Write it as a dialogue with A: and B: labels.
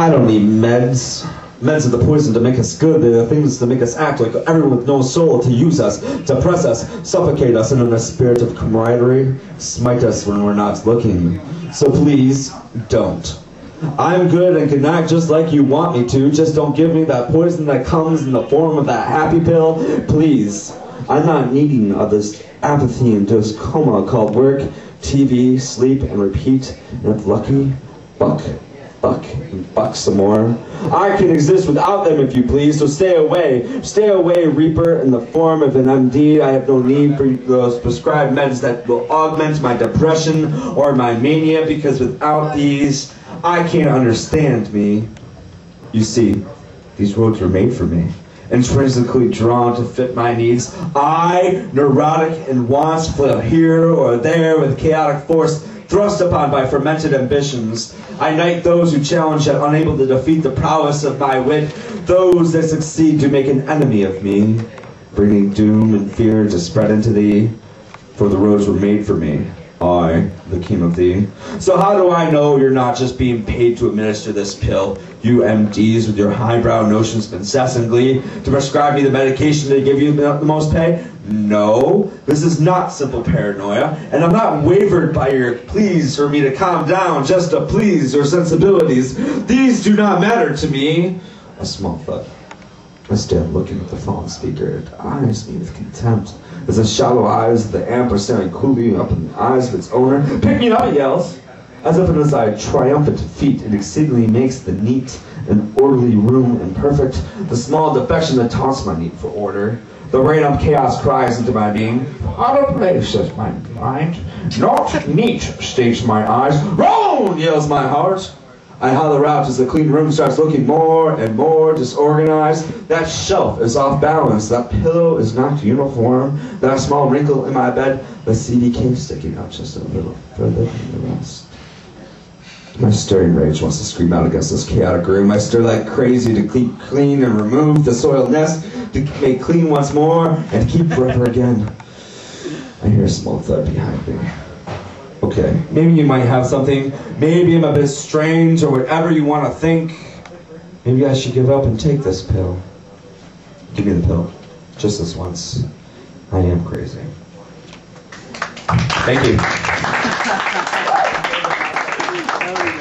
A: I don't need meds. Meds are the poison to make us good. They're the things to make us act like everyone with no soul, to use us, to press us, suffocate us, and in a spirit of camaraderie, smite us when we're not looking. So please, don't. I'm good and can act just like you want me to. Just don't give me that poison that comes in the form of that happy pill. Please. I'm not needing of this apathy and induced coma called work, TV, sleep, and repeat. And if lucky, buck, buck, buck some more. I can exist without them if you please, so stay away. Stay away, Reaper, in the form of an MD. I have no need for those prescribed meds that will augment my depression or my mania, because without these, I can't understand me. You see, these roads were made for me. Intrinsically drawn to fit my needs. I, neurotic and wants, flail here or there with chaotic force, thrust upon by fermented ambitions. I knight those who challenge yet unable to defeat the prowess of my wit, those that succeed to make an enemy of me, bringing doom and fear to spread into thee, for the roads were made for me. I, the king of thee. So how do I know you're not just being paid to administer this pill? You MDs with your highbrow notions of incessant glee to prescribe me the medication to give you the most pay? No, this is not simple paranoia, and I'm not wavered by your pleas for me to calm down just to please your sensibilities. These do not matter to me. A small thud. I stand looking at the fallen speaker. It eyes me with contempt. As the shallow eyes of the amp are staring coolly up in the eyes of its owner. Pick me up, yells. As if in his eye triumphant feat, it exceedingly makes the neat and orderly room imperfect, the small defection that taunts my need for order. The rain of chaos cries into my being. Out of place, says my mind. Not neat, states my eyes. Wrong, yells my heart. I holler out as the clean room starts looking more and more disorganized. That shelf is off balance. That pillow is not uniform. That small wrinkle in my bed, the CD case sticking out just a little further than the rest. My stirring rage wants to scream out against this chaotic room. I stir like crazy to keep clean and remove the soiled nest, to make clean once more, and keep forever again. I hear a small thud behind me. Okay, maybe you might have something. Maybe I'm a bit strange or whatever you want to think. Maybe I should give up and take this pill. Give me the pill. Just this once. I am crazy. Thank you. Gracias.